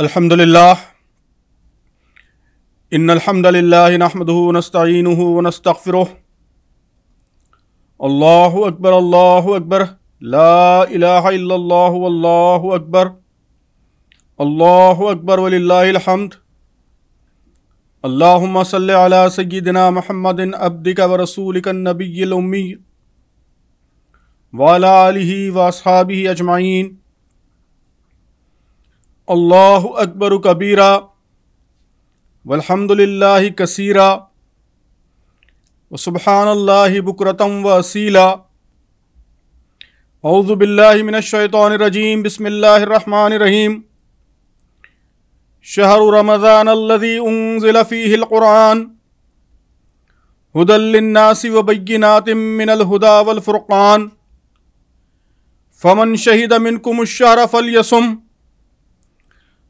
अल्हम्दुलिल्लाह इन्नल्हम्दुलिल्लाह नहमदुहु नस्तईनुहु व नस्तगफिरुह अल्लाहु अकबर अल्लाहु अकबर ला इलाहा इल्लल्लाह वल्लाहु अकबर अल्लाहु अकबर वलिल्लाहिल हम्द अल्लाहुम्मा सल्लि अला सय्यिदिना मुहम्मदिन अब्दिका व रसूलिका नबिय्यिल उम्मी व अला आलिहि व अस्हाबिहि अजमाइन अल्लाह अकबर कबीरा वल्हम्दुलिल्लाहि कसीरा व सुबहानल्लाहि बुकरतम व असीला औज़ु बिल्लाहि मिनश शैतानिर रजीम बिस्मिल्लाहिर रहमानिर रहीम शहरु रमज़ान अल्लज़ी उन्ज़िल फ़ीहिल क़ुरआन हुदल लिन्नासि व बय्यिनातिम मिनल हुदा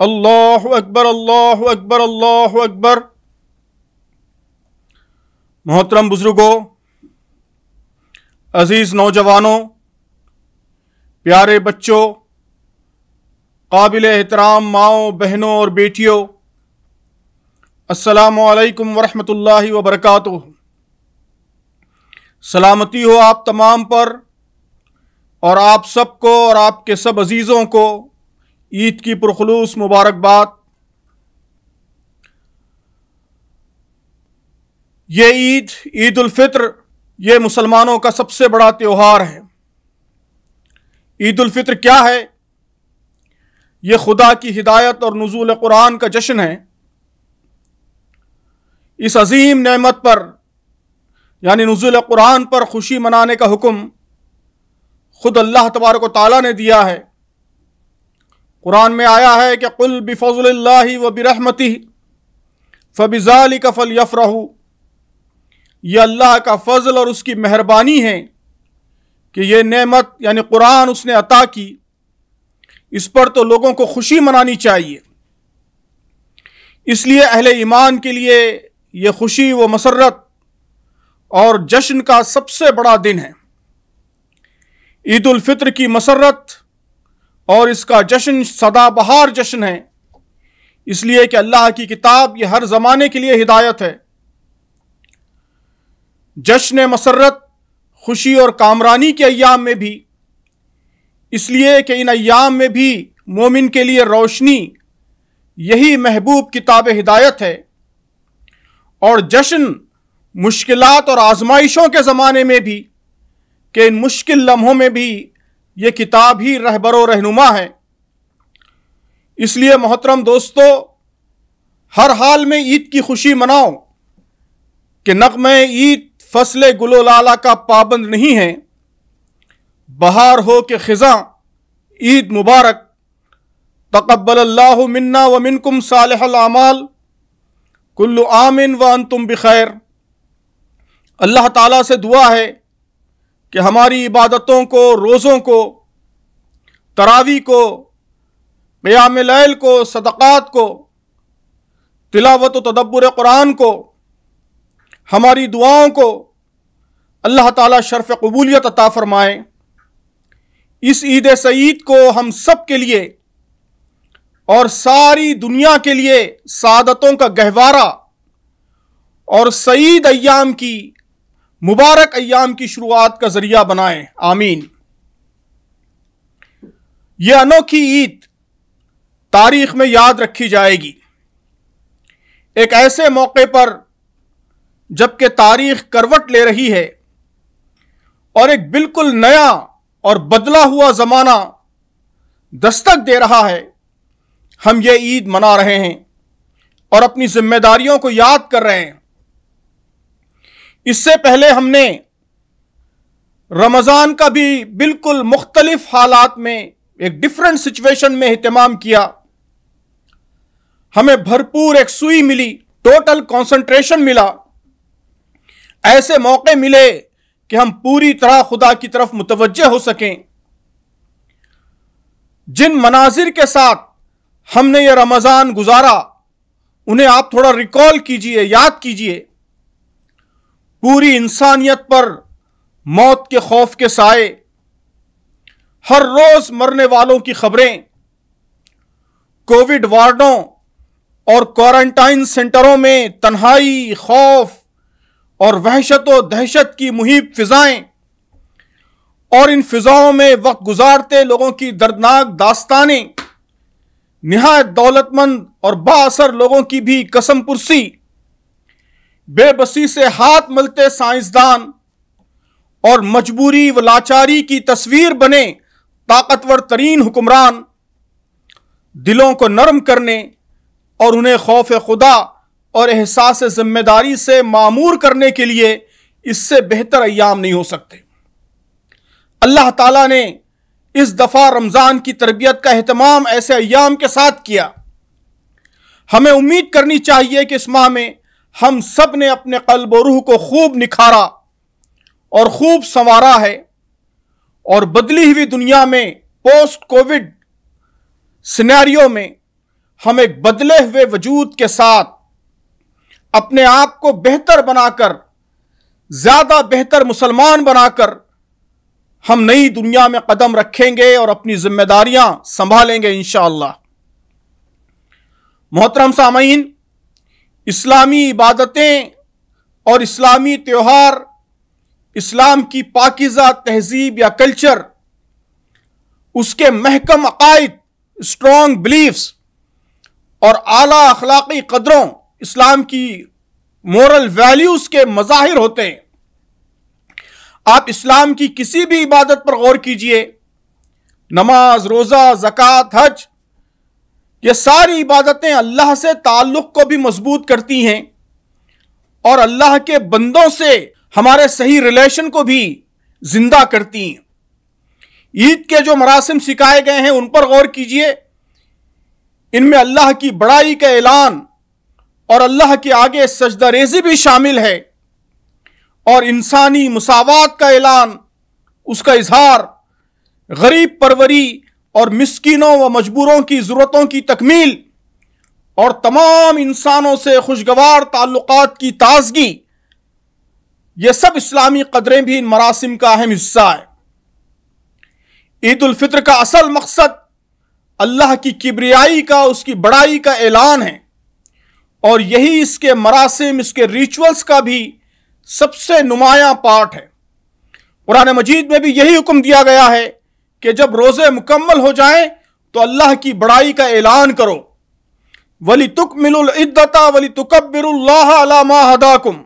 अल्लाहु अकबर अल्लाह अकबर अल्लाह अकबर मोहतरम बुज़ुर्गों अज़ीज़ नौजवानों प्यारे बच्चों काबिल एहतराम माओ बहनों और बेटियों असलकम वरहमतुल्लाहि वबरकातुह सलामती हो आप तमाम पर और आप सबको और आपके सब अजीज़ों को ईद की पुरखलूस मुबारकबाद। ये ईद ईद उल फित्र, ये मुसलमानों का सबसे बड़ा त्यौहार है। ईद उल फित्र क्या है? ये खुदा की हिदायत और नजूल कुरान का जश्न है। इस अजीम नेमत पर, यानी नजूल कुरान पर खुशी मनाने का हुक्म खुद अल्लाह तबारक ताला ने दिया है। कुरान में आया है कि कुल बिफज़ल व बिरहमती फ़बिज़ाली कफ़ल यफ़रहू यह अल्लाह का फ़ज़ल और उसकी मेहरबानी है कि यह नेमत यानी कुरान उसने अता की। इस पर तो लोगों को खुशी मनानी चाहिए। इसलिए अहले ईमान के लिए ये खुशी व मसरत और जश्न का सबसे बड़ा दिन है। ईद उल फित्र की मसरत और इसका जश्न सदाबहार जश्न है। इसलिए कि अल्लाह की किताब यह हर ज़माने के लिए हिदायत है। जश्न मसरत खुशी और कामरानी के अयाम में भी। इसलिए कि इन अयाम में भी मोमिन के लिए रोशनी, यही महबूब किताब हिदायत है। और जश्न मुश्किलात और आजमाइशों के ज़माने में भी, कि इन मुश्किल लम्हों में भी ये किताब ही रहबर रहनुमा है। इसलिए मोहतरम दोस्तों, हर हाल में ईद की खुशी मनाओ कि नगम ईद फ़सल गुलो लाला का पाबंद नहीं है। बहार हो के ख़िज़ा, ईद मुबारक। तकबल अल्लाह मन्ना व मिनकुम सालमाल कुल्लु आमिन व तुम बखैर। अल्लाह ताला से दुआ है कि हमारी इबादतों को, रोज़ों को, तरावी को क़याम लैल को, सदक़ात को, तिलावत तदब्बर कुरान को, हमारी दुआओं को अल्लाह ताला शर्फ कबूलियत अता फ़रमाए। इस ईद सईद को हम सब के लिए और सारी दुनिया के लिए सादतों का गहवारा और सईद अयाम की मुबारक अयाम की शुरुआत का ज़रिया बनाएँ। आमीन। यह अनोखी ईद तारीख में याद रखी जाएगी। एक ऐसे मौके पर जबकि तारीख करवट ले रही है और एक बिल्कुल नया और बदला हुआ जमाना दस्तक दे रहा है। हम ये ईद मना रहे हैं और अपनी जिम्मेदारियों को याद कर रहे हैं। इससे पहले हमने रमज़ान का भी बिल्कुल मुख्तलिफ़ हालात में एक डिफरेंट सिचुएशन में अहतमाम किया। हमें भरपूर एक सुई मिली टोटल कंसंट्रेशन मिला। ऐसे मौके मिले कि हम पूरी तरह खुदा की तरफ़ मुतवजह हो सकें। जिन मनाजिर के साथ हमने ये रमज़ान गुजारा, उन्हें आप थोड़ा रिकॉल कीजिए, याद कीजिए। पूरी इंसानियत पर मौत के खौफ के साए, हर रोज मरने वालों की खबरें, कोविड वार्डों और क्वारंटाइन सेंटरों में तन्हाई, खौफ और वहशत व दहशत की मुहिब फिजाएँ, और इन फिजाओं में वक्त गुजारते लोगों की दर्दनाक दास्तानें, निहायत दौलतमंद और बासर लोगों की भी कसम पुरसी। बेबसी से हाथ मलते साइंसदान और मजबूरी व लाचारी की तस्वीर बने ताकतवर तरीन हुक्मरान। दिलों को नरम करने और उन्हें खौफ खुदा और एहसास ज़िम्मेदारी से मामूर करने के लिए इससे बेहतर अयाम नहीं हो सकते। अल्लाह ताला ने इस दफ़ा रमज़ान की तरबियत का अहतमाम ऐसे अयाम के साथ किया। हमें उम्मीद करनी चाहिए कि इस माह में हम सबने अपने कल्ब रूह को खूब निखारा और खूब संवारा है और बदली हुई दुनिया में पोस्ट कोविड सिनेरियो में, हम एक बदले हुए वजूद के साथ अपने आप को बेहतर बनाकर, ज़्यादा बेहतर मुसलमान बनाकर, हम नई दुनिया में कदम रखेंगे और अपनी जिम्मेदारियाँ संभालेंगे इंशाला मोहतरम सामीन इस्लामी इबादतें और इस्लामी त्यौहार, इस्लाम की पाकिज़ा तहजीब या कल्चर, उसके महकम अकायद स्ट्रॉन्ग बिलीफ्स और आला अखलाकी कदरों, इस्लाम की मॉरल वैल्यूज़ के मजाहिर होते हैं। आप इस्लाम की किसी भी इबादत पर गौर कीजिए। नमाज़, रोज़ा, जक़ात, हज ये सारी इबादतें अल्लाह से ताल्लुक़ को भी मज़बूत करती हैं और अल्लाह के बंदों से हमारे सही रिलेशन को भी ज़िंदा करती हैं। ईद के जो मरासम सिखाए गए हैं, उन पर गौर कीजिए। इनमें अल्लाह की बड़ाई का ऐलान और अल्लाह के आगे सजदा रेजी भी शामिल है और इंसानी मुसावत का ऐलान, उसका इजहार, गरीब परवरी और मिसकिनों व मजबूरों की ज़रूरतों की तकमील और तमाम इंसानों से खुशगवार ताल्लुकात की ताजगी, ये सब इस्लामी कदरें भी इन मरासिम का अहम हिस्सा है। ईद का असल मकसद अल्लाह की किबरियाई का, उसकी बड़ाई का ऐलान है और यही इसके मरासिम, इसके रिचुअल्स का भी सबसे नुमाया पार्ट है। कुरान मजीद में भी यही हुक्म दिया गया है कि जब रोज़े मुकम्मल हो जाएँ तो अल्लाह की बड़ाई का ऐलान करो। वली तुक इद्दता वली तुकबिरुल्लाह हदाकुम।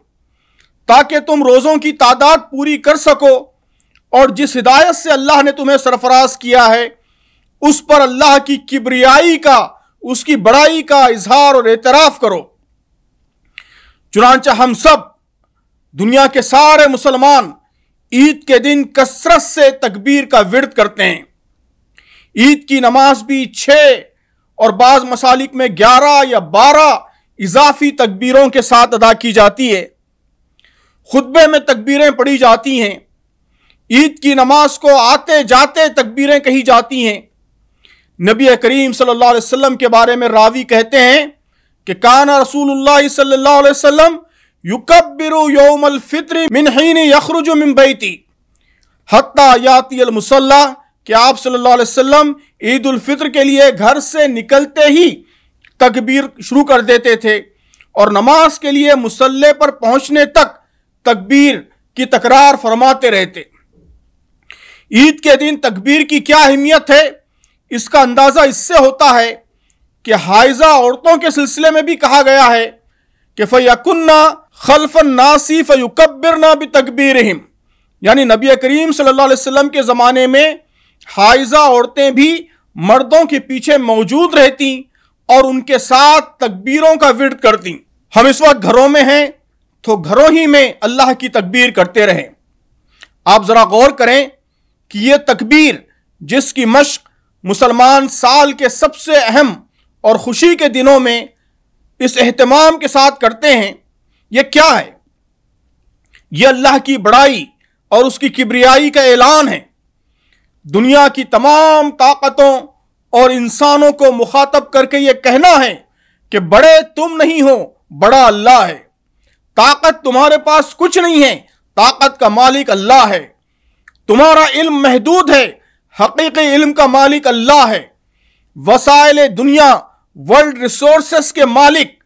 ताकि तुम रोज़ों की तादाद पूरी कर सको और जिस हिदायत से अल्लाह ने तुम्हें सरफराज किया है, उस पर अल्लाह की किबरियाई का, उसकी बड़ाई का इजहार और एतराफ़ करो। चुनाचा हम सब, दुनिया के सारे मुसलमान ईद के दिन कसरत से तकबीर का विरद करते हैं। ईद की नमाज़ भी छः और बाज मसालिक में ग्यारह या बारह इजाफी तकबीरों के साथ अदा की जाती है। खुतबे में तकबीरें पढ़ी जाती हैं। ईद की नमाज़ को आते जाते तकबीरें कही जाती हैं। नबी करीम सल्लल्लाहु अलैहि वसल्लम के बारे में रावी कहते हैं कि काना रसूलुल्लाह सल्लल्लाहु अलैहि वसल्लम युकब्बिरु यौमल फित्र मिन हीन यखरुज मिन बैती हत्ता याती अल मुसल्ला कि आप सल्लल्लाहु अलैहि वसल्लम ईद उल फित्र के लिए घर से निकलते ही तकबीर शुरू कर देते थे और नमाज़ के लिए मुसल्ले पर पहुँचने तक तकबीर की तकरार फरमाते रहते। ईद के दिन तकबीर की क्या अहमियत है? इसका अंदाज़ा इससे होता है कि हाइजा औरतों के सिलसिले में भी कहा गया है कि फ़यकुन्ना खलफन नासी फ़युकबिर ना भी तकबीर यानी नबी करीम सल्लल्लाहु अलैहि वसल्लम के ज़माने में हाइजा औरतें भी मर्दों के पीछे मौजूद रहती और उनके साथ तकबीरों का विरद करती। हम इस वक्त घरों में हैं तो घरों ही में अल्लाह की तकबीर करते रहें। आप ज़रा गौर करें कि यह तकबीर, जिसकी मश्क मुसलमान साल के सबसे अहम और खुशी के दिनों में इस अहतमाम के साथ करते हैं यह क्या है? यह अल्लाह की बड़ाई और उसकी किबरियाई का ऐलान है। दुनिया की तमाम ताकतों और इंसानों को मुखातब करके यह कहना है कि बड़े तुम नहीं हो, बड़ा अल्लाह है। ताकत तुम्हारे पास कुछ नहीं है, ताकत का मालिक अल्लाह है। तुम्हारा इल्म महदूद है, हकीकी इल्म का मालिक अल्लाह है। वसाइल दुनिया वर्ल्ड रिसोर्सेस के मालिक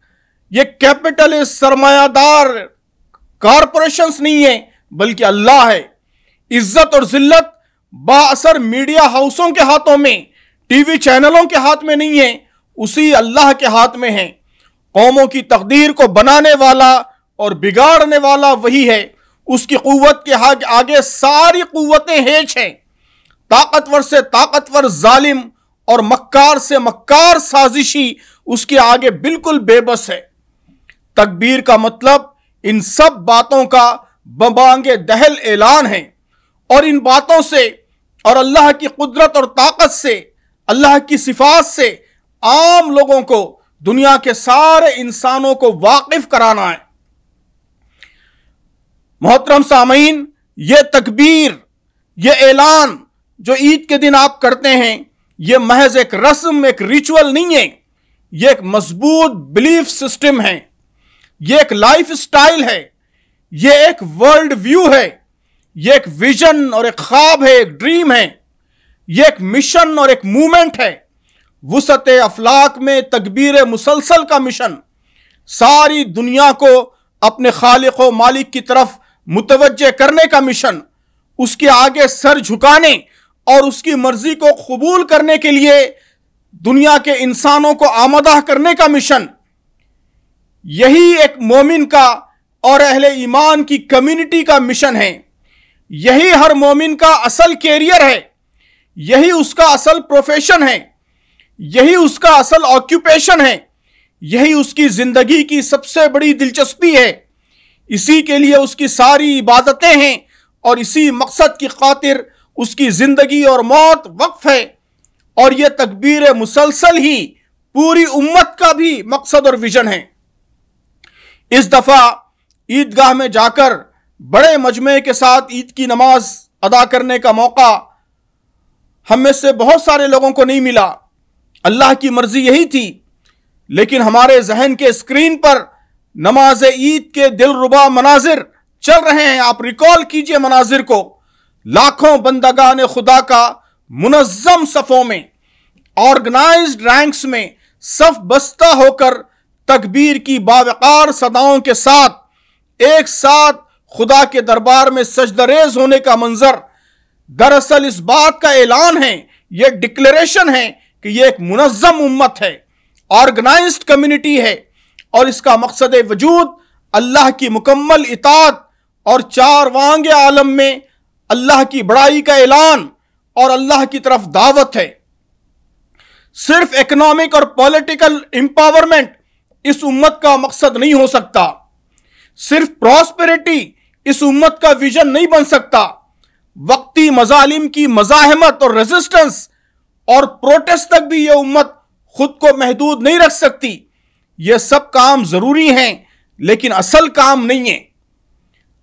ये कैपिटल सरमायादार कॉरपोरेशन नहीं है, बल्कि अल्लाह है। इज़्ज़त और जिल्लत बासर मीडिया हाउसों के हाथों में, टीवी चैनलों के हाथ में नहीं है, उसी अल्लाह के हाथ में है। कौमों की तकदीर को बनाने वाला और बिगाड़ने वाला वही है। उसकी कुत के आगे सारी कुतें हेच हैं। ताकतवर से ताकतवर जालिम और मक्कार से मक्कार साजिशी, उसके आगे बिल्कुल बेबस है। तकबीर का मतलब इन सब बातों का बबांग दहल ऐलान है। और इन बातों से और अल्लाह की कुदरत और ताकत से, अल्लाह की सिफात से आम लोगों को दुनिया के सारे इंसानों को वाकिफ कराना है। मोहतरम सामीन, ये तकबीर यह ऐलान जो ईद के दिन आप करते हैं यह महज एक रस्म, एक रिचुअल नहीं है यह एक मज़बूत बिलीफ सिस्टम है। यह एक लाइफ स्टाइल है यह एक वर्ल्ड व्यू है यह एक विजन और एक ख्वाब है, एक ड्रीम है यह एक मिशन और एक मूवमेंट है। वसत अफलाक में तकबीर मुसलसल का मिशन सारी दुनिया को अपने खालिक मालिक की तरफ़ मुतवजह करने का मिशन उसके आगे सर झुकाने और उसकी मर्ज़ी को कबूल करने के लिए दुनिया के इंसानों को आमदा करने का मिशन यही एक मोमिन का और अहले ईमान की कम्युनिटी का मिशन है। यही हर मोमिन का असल कैरियर है। यही उसका असल प्रोफेशन है। यही उसका असल ऑक्यूपेशन है। यही उसकी ज़िंदगी की सबसे बड़ी दिलचस्पी है। इसी के लिए उसकी सारी इबादतें हैं और इसी मकसद की खातिर उसकी ज़िंदगी और मौत वक्फ है। और यह तकबीर मुसलसल ही पूरी उम्मत का भी मकसद और विजन है। इस दफ़ा ईदगाह में जाकर बड़े मजमे के साथ ईद की नमाज़ अदा करने का मौका हम में से बहुत सारे लोगों को नहीं मिला। अल्लाह की मर्ज़ी यही थी, लेकिन हमारे जहन के स्क्रीन पर नमाज़ ईद के दिल रुबा मनाजिर चल रहे हैं। आप रिकॉल कीजिए मनाजिर को। लाखों बंदगान खुदा का मुनज़म सफ़ों में, ऑर्गेनाइज्ड रैंक्स में सफ बस्ता होकर तकबीर की बावकार सदाओं के साथ, एक साथ खुदा के दरबार में सजदरेज होने का मंजर। दरअसल इस बात का ऐलान है यह डिक्लेरेशन है कि यह एक मुनज़म उम्मत है, ऑर्गेनाइज्ड कम्युनिटी है और इसका मकसद वजूद, अल्लाह की मुकम्मल इतात और चार वांग आलम में अल्लाह की बड़ाई का ऐलान और अल्लाह की तरफ़ दावत है। सिर्फ़ इकोनॉमिक और पॉलिटिकल इंपावरमेंट इस उम्मत का मकसद नहीं हो सकता। सिर्फ़ प्रॉस्पेरिटी इस उम्मत का विजन नहीं बन सकता। वक्ती मजालिम की मजाहमत और रेजिस्टेंस और प्रोटेस्ट तक भी यह उम्मत खुद को महदूद नहीं रख सकती। यह सब काम ज़रूरी हैं, लेकिन असल काम नहीं है।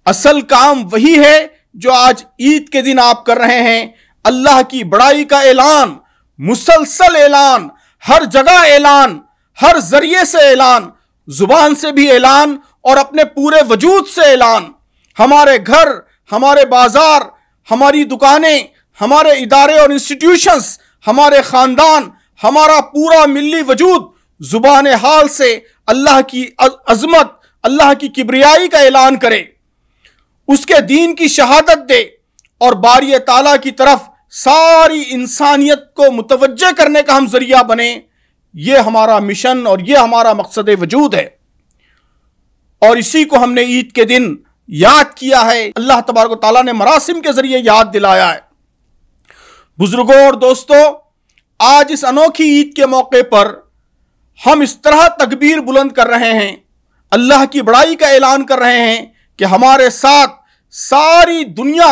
असल काम वही है जो आज ईद के दिन आप कर रहे हैं। अल्लाह की बड़ाई का ऐलान, मुसलसल ऐलान, हर जगह ऐलान हर ज़रिए से ऐलान, ज़ुबान से भी ऐलान और अपने पूरे वजूद से ऐलान। हमारे घर, हमारे बाज़ार, हमारी दुकानें, हमारे इदारे और इंस्टीट्यूशंस हमारे खानदान, हमारा पूरा मिली वजूद, ज़ुबान हाल से अल्लाह की अजमत, अल्लाह की किबरियाई का ऐलान करे। उसके दीन की शहादत दे और बारी ताला की तरफ़ सारी इंसानियत को मुतवजह करने का हम ज़रिया बने। ये हमारा मिशन और ये हमारा मकसद वजूद है। और इसी को हमने ईद के दिन याद किया है। अल्लाह तबारक ताला ने मरासिम के ज़रिए याद दिलाया है। बुज़ुर्गों और दोस्तों, आज इस अनोखी ईद के मौके पर हम इस तरह तकबीर बुलंद कर रहे हैं, अल्लाह की बड़ाई का ऐलान कर रहे हैं कि हमारे साथ सारी दुनिया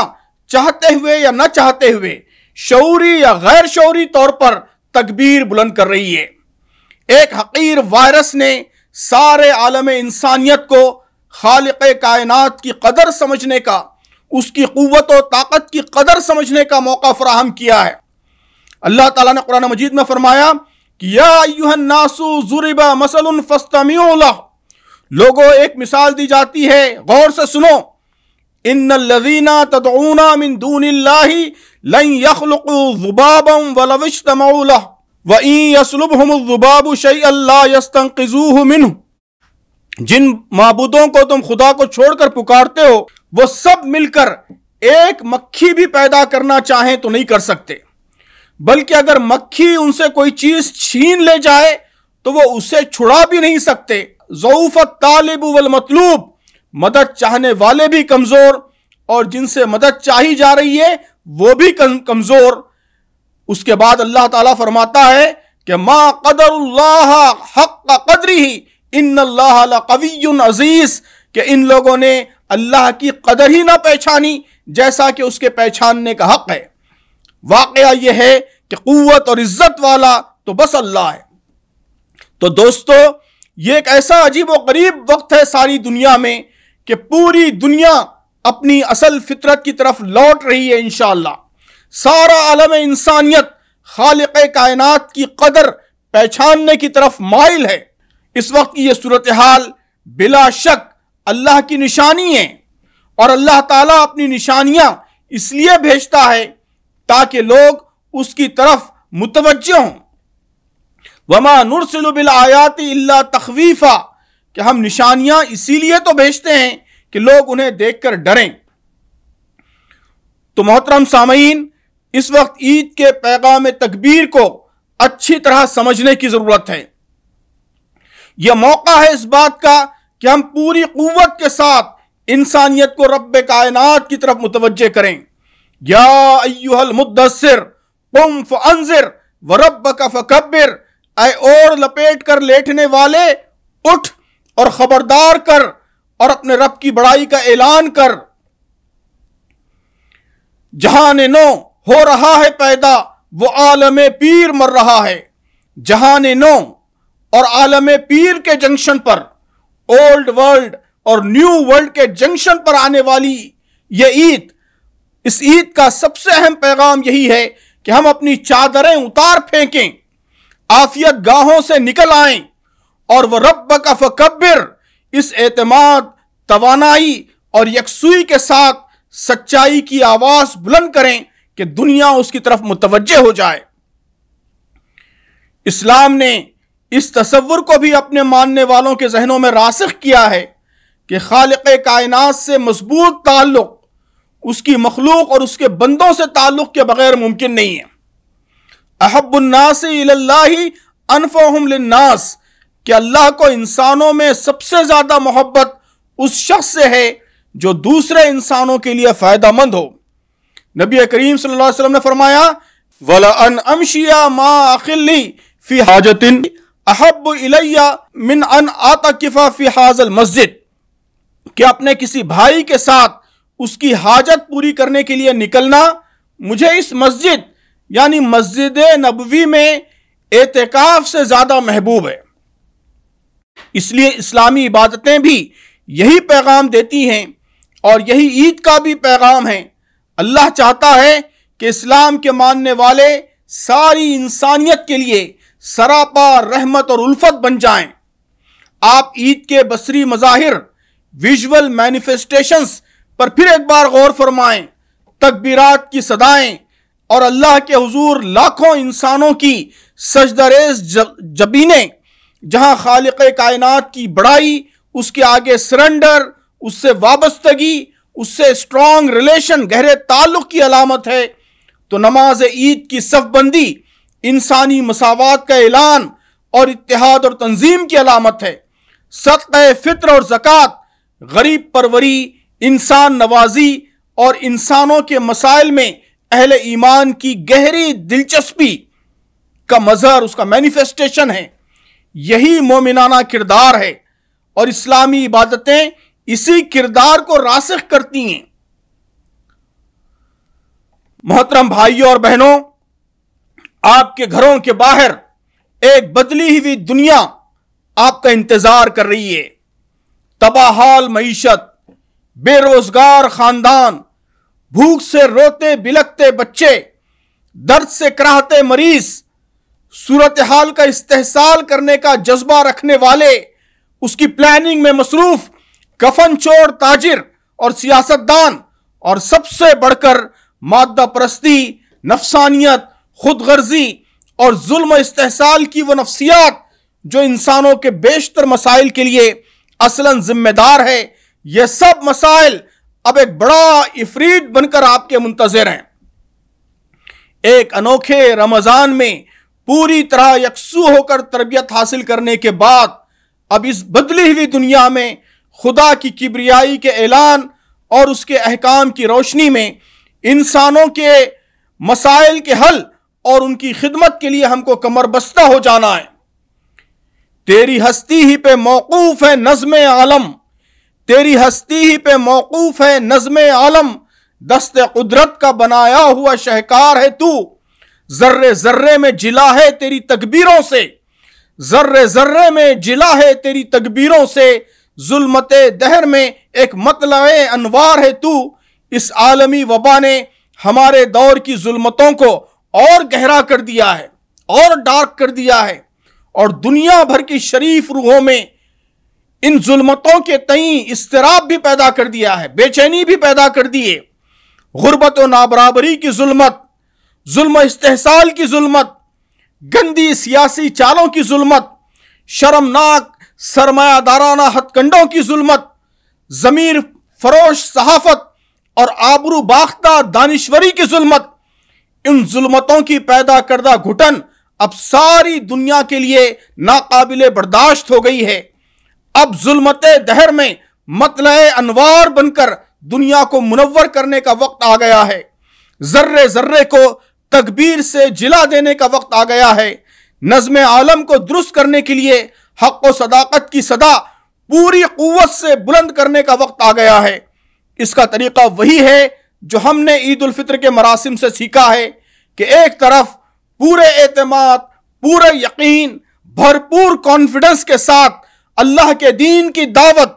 चाहते हुए या न चाहते हुए, शौरी या गैर शौरी तौर पर तकबीर बुलंद कर रही है। एक हकीर वायरस ने सारे आलम इंसानियत को खालिक कायनात की कदर समझने का, उसकी क़वत और ताकत की कदर समझने का मौका फराहम किया है। अल्लाह ताला ने कुरान मजीद में फरमाया कि या नासु जुरिबा मसलन फस्तमियोला लोगों, एक मिसाल दी जाती है, गौर से सुनो। इन लजीना तदऊना मिन दून लन यखलुकु जिन मबूदों को तुम खुदा को छोड़कर पुकारते हो, वो सब मिलकर एक मक्खी भी पैदा करना चाहें तो नहीं कर सकते। बल्कि अगर मक्खी उनसे कोई चीज़ छीन ले जाए तो वो उसे छुड़ा भी नहीं सकते। जऊफत तालिब वल मतलूब, मदद चाहने वाले भी कमज़ोर, और जिनसे मदद चाही जा रही है, वो भी कमज़ोर। उसके बाद अल्लाह ताला फरमाता है कि माँ कदर हक कदरी ही इन अल्लाह कवी अज़ीज़, कि इन लोगों ने अल्लाह की कदर ही ना पहचानी, जैसा कि उसके पहचानने का हक है। वाक़ यह है कि कुत और इज़्ज़त वाला तो बस अल्लाह है। तो दोस्तों, ये एक ऐसा अजीब व गरीब वक्त है सारी दुनिया में कि पूरी दुनिया अपनी असल फितरत की तरफ़ लौट रही है इनशाला सारा आलम इंसानियत, खालिक कायनात की कदर पहचानने की तरफ़ माइल है। इस वक्त की यह सूरत हाल बिला शक अल्लाह की निशानी है और अल्लाह ताला अपनी निशानियाँ इसलिए भेजता है ताकि लोग उसकी तरफ़ मुतवजह हों। वमा नुरसिल आयाती अल्ला तखवीफ़ा, कि हम निशानियाँ इसीलिए तो भेजते हैं कि लोग उन्हें देखकर डरें। तो मोहतरम सामीन इस वक्त ईद के पैगाम तकबीर को अच्छी तरह समझने की ज़रूरत है। यह मौका है इस बात का कि हम पूरी कुत के साथ इंसानियत को रब कायनात की तरफ़ मुतवजह करें। या मुदसर कुम फंजिर व रब का फकबिर और लपेट कर लेटने वाले उठ और खबरदार कर और अपने रब की बड़ाई का ऐलान कर। जहान नो हो रहा है पैदा, वो आलम पीर मर रहा है। जहान नो और आलम पीर के जंक्शन पर, ओल्ड वर्ल्ड और न्यू वर्ल्ड के जंक्शन पर आने वाली ये ईद, इस ईद का सबसे अहम पैगाम यही है कि हम अपनी चादरें उतार फेंकें, आफियत गाहों से निकल आए और वह रब का फकबिर इस एतमाद, तवानाई और यकसुई के साथ सच्चाई की आवाज़ बुलंद करें। कि दुनिया उसकी तरफ़ मुतवजह हो जाए। इस्लाम ने इस तस्वुर को भी अपने मानने वालों के जहनों में रासख किया है कि खालिक कायनात से मज़बूत ताल्लुक उसकी मखलूक और उसके बंदों से ताल्लुक के बगैर मुमकिन नहीं है। अहबुन्नास अनफ़ोहमनास कि अल्लाह को इंसानों में सबसे ज़्यादा मोहब्बत उस शख्स से है जो दूसरे इंसानों के लिए फ़ायदा मंद हो। नबी करीम सल्लल्लाहु ने फरमाया, वला अन अमशिया मा अखिली फ़ी हाजतिन अहब इलैया मिन अन आतकिफा फ़ी हाजल मस्जिद। कि अपने किसी भाई के साथ उसकी हाजत पूरी करने के लिए निकलना मुझे इस मस्जिद, यानी मस्जिद नबवी में एहतिकाफ से ज़्यादा महबूब है। इसलिए इस्लामी इबादतें भी यही पैगाम देती हैं और यही ईद का भी पैगाम है अल्लाह चाहता है कि इस्लाम के मानने वाले सारी इंसानियत के लिए सरापा, रहमत और उल्फत बन जाएँ। आप ईद के बसरी मज़ाहिर, विजुअल मैनिफेस्टेशंस पर फिर एक बार गौर फरमाएँ तकबीरात की सदाएँ और अल्लाह के हुजूर लाखों इंसानों की सजदरेज जबीने, जहाँ खालिक कायनात की बड़ाई, उसके आगे सरेंडर, उससे वाबस्तगी उससे स्ट्रॉन्ग रिलेशन गहरे ताल्लुक की अलामत है। तो नमाज़ ईद की सफबंदी, इंसानी मसावत का ऐलान और इतिहाद और तंजीम की अलामत है। सतह फित्र और ज़क़़त, गरीब परवरी, इंसान नवाजी और इंसानों के मसाइल में अहल ईमान की गहरी दिलचस्पी का मजहर, उसका मैनिफेस्टेशन है। यही मोमिनाना किरदार है और इस्लामी इबादतें इसी किरदार को रासख करती हैं। मोहतरम भाइयों और बहनों, आपके घरों के बाहर एक बदली हुई दुनिया आपका इंतज़ार कर रही है। तबाहाल मीशत, बेरोजगार खानदान, भूख से रोते बिलकते बच्चे, दर्द से कराहते मरीज़, सूरत हाल का इस्तेसाल करने का जज्बा रखने वाले, उसकी प्लानिंग में मसरूफ कफन चोर ताजिर और सियासतदान और सबसे बढ़कर मादा परस्ती नफसानियत खुद गर्जी और जुल्म इस्तेसाल की वो नफ्सियात जो इंसानों के बेशतर मसाइल के लिए असलन जिम्मेदार है, ये सब मसाइल अब एक बड़ा इफरीत बनकर आपके मुंतजर हैं। एक अनोखे रमज़ान में पूरी तरह यकसू होकर तरबियत हासिल करने के बाद, अब इस बदली हुई दुनिया में खुदा की किबरियाई के ऐलान और उसके अहकाम की रोशनी में इंसानों के मसाइल के हल और उनकी खिदमत के लिए हमको कमर बस्ता हो जाना है। तेरी हस्ती ही पे मौकूफ है नज्म आलम। तेरी हस्ती ही पे मौकूफ है नज्म आलम। दस्त कुदरत का बनाया हुआ शहकार है तू। जर्रे जर्रे में जिला है तेरी तकबीरों से। जर्रे जर्रे में जिला है तेरी तकबीरों से। जुल्मत दहर में एक मतलब अनवार है तू। इस आलमी वबा ने हमारे दौर की जुल्मतों को और गहरा कर दिया है, और डार्क कर दिया है, और दुनिया भर की शरीफ रूहों में इन जुल्मतों के तई इसतराब भी पैदा कर दिया है, बेचैनी भी पैदा कर दिए गुर्बत और नाबराबरी की जुल्मत, जुल्म इस्तेसाल की जुल्मत, गंदी सियासी चालों की जुल्मत, शर्मनाक सरमायादाराना हथकंडों की जुल्मत, जमीर फरोश सहाफत और आबरू बाख्ता दानिश्वरी की जुल्मत। इन जुल्मतों की पैदा करदा घुटन अब सारी दुनिया के लिए नाकाबिल बर्दाश्त हो गई है। अब जुल्मत दहर में मतल अनवार बनकर दुनिया को मुनवर करने का वक्त आ गया है। जर्रे जर्रे को तकबीर से जिला देने का वक्त आ गया है। नज्म आलम को दुरुस्त करने के लिए हक व सदाकत की सदा पूरी कुत से बुलंद करने का वक्त आ गया है। इसका तरीका वही है जो हमने ईद फित्र के मरासिम से सीखा है कि एक तरफ़ पूरे एतमाद, पूरे यकीन, भरपूर कॉन्फिडेंस के साथ अल्लाह के दीन की दावत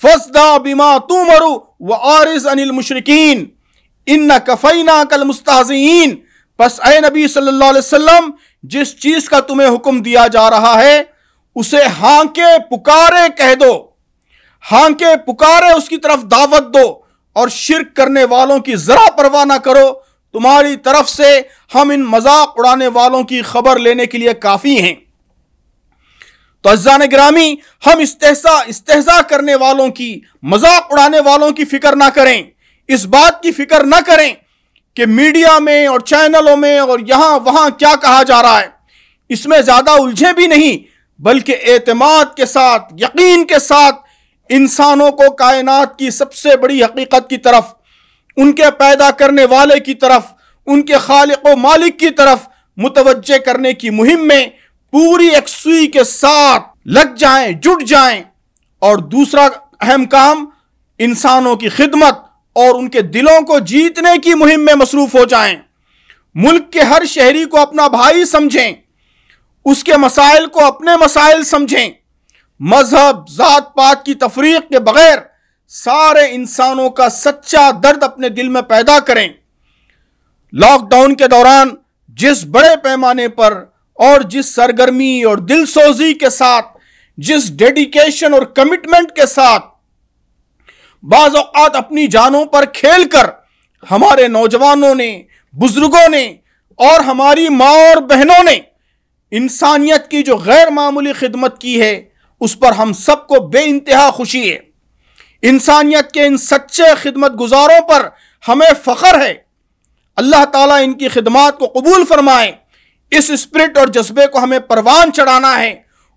फसदा बिमा तू मरु व आरिज अनिल मुशरकिन इन कफ़ैना कल मुस्तजीन बस ए नबी सल्लल्लाहु अलैहि वसल्लम, जिस चीज़ का तुम्हें हुक्म दिया जा रहा है उसे हांके पुकारे कह दो। हांके पुकारे उसकी तरफ़ दावत दो और शिरक करने वालों की जरा परवाह ना करो। तुम्हारी तरफ़ से हम इन मज़ाक उड़ाने वालों की खबर लेने के लिए काफ़ी हैं। तो अजान ग्रामी, हम इस्तेसा इस्तेजा करने वालों की, मज़ाक उड़ाने वालों की फ़िक्र ना करें। इस बात की फ़िक्र ना करें कि मीडिया में और चैनलों में और यहाँ वहाँ क्या कहा जा रहा है। इसमें ज़्यादा उलझे भी नहीं बल्कि एतमाद के साथ, यकीन के साथ इंसानों को कायनात की सबसे बड़ी हकीकत की तरफ़, उनके पैदा करने वाले की तरफ़, उनके खालिक मालिक की तरफ़ मुतवजह करने की मुहिम में पूरी एक सुई के साथ लग जाएँ, जुट जाएँ। और दूसरा अहम काम, इंसानों की खिदमत और उनके दिलों को जीतने की मुहिम में मसरूफ हो जाएँ। मुल्क के हर शहरी को अपना भाई समझें। उसके मसाइल को अपने मसाइल समझें। मज़हब जात पात की तफरीक के बगैर सारे इंसानों का सच्चा दर्द अपने दिल में पैदा करें। लॉकडाउन के दौरान जिस बड़े पैमाने पर और जिस सरगर्मी और दिलसोजी के साथ, जिस डेडिकेशन और कमिटमेंट के साथ बाज अपनी जानों पर खेलकर हमारे नौजवानों ने, बुज़ुर्गों ने और हमारी माँ और बहनों ने इंसानियत की जो गैर मामूली खिदमत की है, उस पर हम सबको बे इंतहा खुशी है। इंसानियत के इन सच्चे खिदमत गुजारों पर हमें फ़ख्र है। अल्लाह ताला इनकी खिदमत को कबूल फरमाए। इस स्पिरिट और जज्बे को हमें परवान चढ़ाना है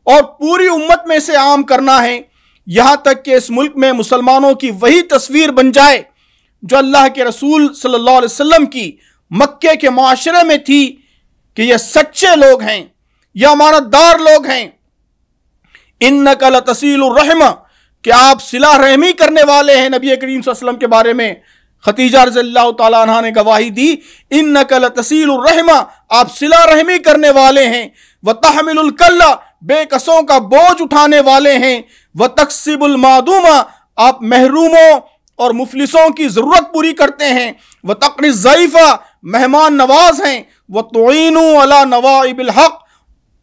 और पूरी उम्मत में से आम करना है। यहाँ तक कि इस मुल्क में मुसलमानों की वही तस्वीर बन जाए, जो अल्लाह के रसूल सल्लल्लाहु अलैहि वसल्लम की मक्के के माशरे में थी कि ये सच्चे लोग हैं। यह अमानतदार लोग हैं। इन नकल तसील रहमा, कि आप सिला रहमी करने वाले हैं नबी करीम वसल्लम के बारे में। खतीजा रज़ल्ला तहा ने गवाही दी इन नकल तसील रहमा, आप सिला रहमी करने वाले हैं। व तहमिलकल्ला बेकसों का बोझ उठाने वाले हैं। व तकसीबुल मादूमा, आप महरूमों और मुफलिसों की ज़रूरत पूरी करते हैं। व तकरी ज़यफ़ा मेहमान नवाज़ हैं। व तोन अला नवाबिल हक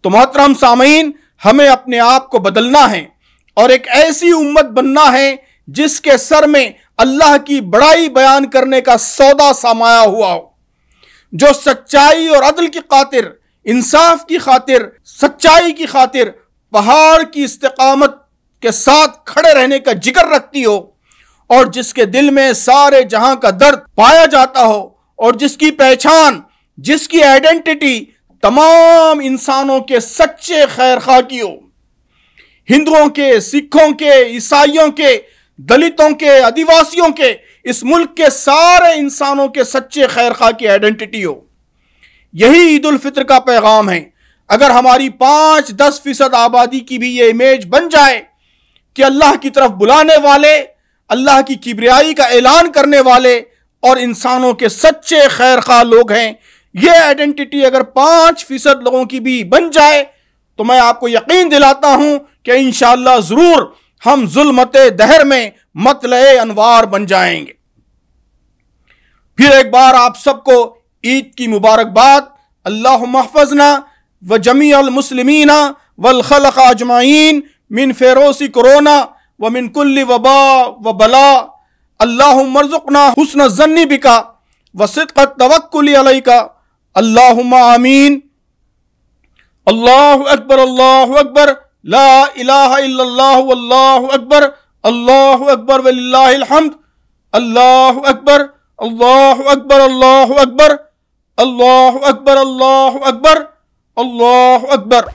तो मोहतरम सामीन हमें अपने आप को बदलना है और एक ऐसी उम्मत बनना है जिसके सर में अल्लाह की बड़ाई बयान करने का सौदा समाया हुआ हो। जो सच्चाई और अदल की खातिर, इंसाफ की खातिर, सच्चाई की खातिर पहाड़ की इस्तकामत के साथ खड़े रहने का ज़िक्र रखती हो और जिसके दिल में सारे जहाँ का दर्द पाया जाता हो और जिसकी पहचान, जिसकी आइडेंटिटी तमाम इंसानों के सच्चे खैर खा की हो हिंदुओं के, सिखों के, ईसाइयों के, दलितों के, आदिवासियों के, इस मुल्क के सारे इंसानों के सच्चे खैर खा की आइडेंटिटी हो यही ईद उल फित्र का पैगाम है। अगर हमारी पाँच दस फ़ीसद आबादी की भी ये इमेज बन जाए कि अल्लाह की तरफ़ बुलाने वाले, अल्लाह की किबरियाई का ऐलान करने वाले और इंसानों के सच्चे खैर खा लोग हैं ये आइडेंटिटी अगर पाँच फ़ीसद लोगों की भी बन जाए तो मैं आपको यकीन दिलाता हूँ कि इन ज़रूर हम जुलमत दहर में मतल अनवार बन जाएँगे। फिर एक बार आप सबको ईद की मुबारकबाद। अल्लाह महफजना व जमी मुसलमिना वलखलक अजमाइन मिन फेरोसी कोरोना व मिन कुल्ली वबा व बला। अल्लाह मरजुकना हुसन जन्नी बिका व सिद्क़ तवक्कुली अलैका। अल्लाहुम्मा आमीन। अल्लाह अकबर अल्लाह अकबर। ला इलाहा इल्लल्लाह अल्लाह अकबर। अल्लाह अकबर, वलिल्लाहिल अल्लाह अकबर अल्लाह अकबर अल्लाह अकबर। अल्लाह अकबर अल्लाह अकबर। अल्लाह अकबर।